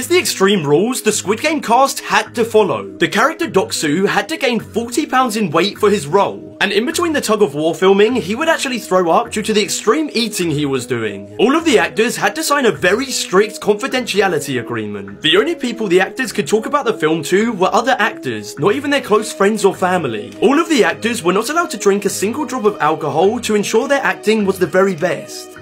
With the extreme rules the Squid Game cast had to follow. The character Deok-su had to gain 40 pounds in weight for his role, and in between the tug of war filming, he would actually throw up due to the extreme eating he was doing. All of the actors had to sign a very strict confidentiality agreement. The only people the actors could talk about the film to were other actors, not even their close friends or family. All of the actors were not allowed to drink a single drop of alcohol to ensure their acting was the very best.